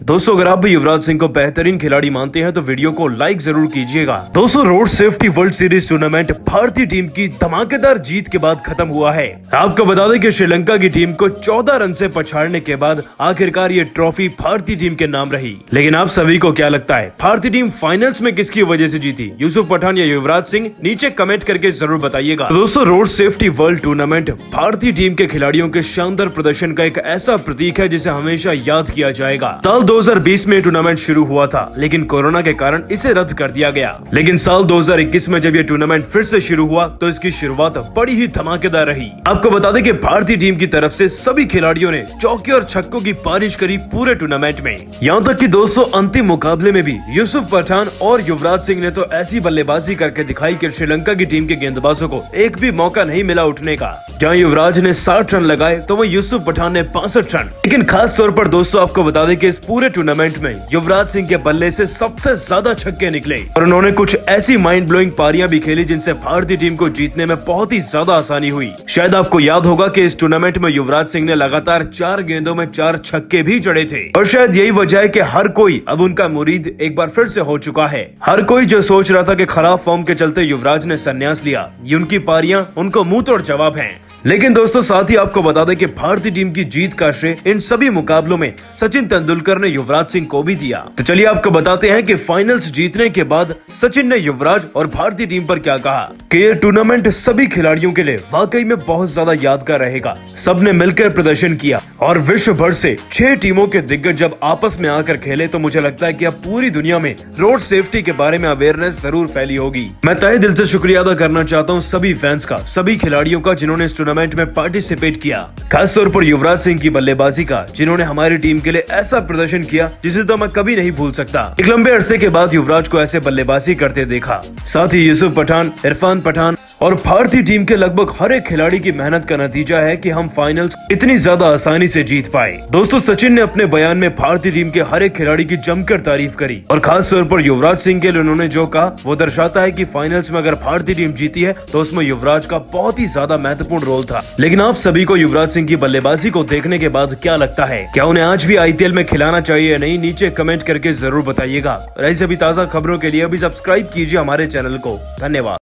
दोस्तों, अगर आप भी युवराज सिंह को बेहतरीन खिलाड़ी मानते हैं तो वीडियो को लाइक ज़रूर कीजिएगा। दोस्तों, road safety world series tournament भारतीय टीम की धमाकेदार जीत के बाद खत्म हुआ है। आपको बता दें कि श्रीलंका की टीम को 14 रन से पछाड़ने के बाद आखिरकार ये ट्रॉफी भारतीय टीम के नाम रही। लेकिन आप सभी को क्या लगता है, भारतीय टीम फाइनल्स में किसकी वजह ऐसी जीती? यूसुफ पठान या युवराज सिंह? नीचे कमेंट करके ज़रूर बताइएगा। दोस्तों, रोड सेफ्टी वर्ल्ड टूर्नामेंट भारतीय टीम के खिलाड़ियों के शानदार प्रदर्शन का एक ऐसा प्रतीक है, जिसे हमेशा याद किया जाएगा। साल 2020 में टूर्नामेंट शुरू हुआ था, लेकिन कोरोना के कारण इसे रद्द कर दिया गया। लेकिन साल 2021 में जब ये टूर्नामेंट फिर से शुरू हुआ तो इसकी शुरुआत बड़ी ही धमाकेदार रही। आपको बता दें कि भारतीय टीम की तरफ़ से सभी खिलाड़ियों ने चौके और छक्कों की बारिश करी पूरे टूर्नामेंट में। यहाँ तक कि दोस्तों अंतिम मुकाबले में भी यूसुफ पठान और युवराज सिंह ने तो ऐसी बल्लेबाजी करके दिखाई की श्रीलंका की टीम के गेंदबाजों को एक भी मौका नहीं मिला उठने का। जहाँ युवराज ने साठ रन लगाए तो वही यूसुफ पठान ने पांसठ रन। लेकिन खास तौर पर दोस्तों, आपको बता दें कि इस पूरे टूर्नामेंट में युवराज सिंह के बल्ले से सबसे ज़्यादा छक्के निकले और उन्होंने कुछ ऐसी माइंड ब्लोइंग पारियाँ भी खेली जिनसे भारतीय टीम को जीतने में बहुत ही ज़्यादा आसानी हुई। शायद आपको याद होगा कि इस टूर्नामेंट में युवराज सिंह ने लगातार चार गेंदों में चार छक्के भी जड़े थे और शायद यही वजह है की हर कोई अब उनका मुरीद एक बार फिर से हो चुका है। हर कोई जो सोच रहा था की खराब फॉर्म के चलते युवराज ने संन्यास लिया, ये उनकी पारियाँ, उनको मुँह तोड़ जवाब हैं। लेकिन दोस्तों, साथ ही आपको बता दें कि भारतीय टीम की जीत का श्रेय इन सभी मुकाबलों में सचिन तेंदुलकर ने युवराज सिंह को भी दिया। तो चलिए आपको बताते हैं कि फाइनल्स जीतने के बाद सचिन ने युवराज और भारतीय टीम पर क्या कहा कि ये टूर्नामेंट सभी खिलाड़ियों के लिए वाकई में बहुत ज़्यादा यादगार रहेगा। सबने मिलकर प्रदर्शन किया और विश्व भर से छह टीमों के दिग्गज जब आपस में आकर खेले तो मुझे लगता है कि अब पूरी दुनिया में रोड सेफ्टी के बारे में अवेयरनेस ज़रूर फैली होगी। मैं तय दिल से शुक्रिया अदा करना चाहता हूँ सभी फैंस का, सभी खिलाड़ियों का, जिन्होंने टूर्नामेंट में पार्टिसिपेट किया। खास तौर पर युवराज सिंह की बल्लेबाजी का, जिन्होंने हमारी टीम के लिए ऐसा प्रदर्शन किया, जिसे तो मैं कभी नहीं भूल सकता। एक लंबे अरसे के बाद युवराज को ऐसे बल्लेबाजी करते देखा। साथ ही यूसुफ पठान, इरफान पठान और भारतीय टीम के लगभग हर एक खिलाड़ी की मेहनत का नतीजा है कि हम फाइनल्स इतनी ज़्यादा आसानी से जीत पाए। दोस्तों, सचिन ने अपने बयान में भारतीय टीम के हर एक खिलाड़ी की जमकर तारीफ़ करी और खास तौर पर युवराज सिंह के लिए उन्होंने जो कहा, वो दर्शाता है कि फाइनल्स में अगर भारतीय टीम जीती है तो उसमें युवराज का बहुत ही ज़्यादा महत्वपूर्ण रोल था। लेकिन आप सभी को युवराज सिंह की बल्लेबाजी को देखने के बाद क्या लगता है? क्या उन्हें आज भी आईपीएल में खिलाना चाहिए या नहीं? नीचे कमेंट करके ज़रूर बताइएगा। ऐसे भी ताज़ा खबरों के लिए अभी सब्सक्राइब कीजिए हमारे चैनल को। धन्यवाद।